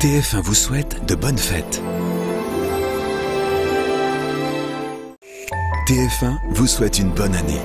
TF1 vous souhaite de bonnes fêtes. TF1 vous souhaite une bonne année.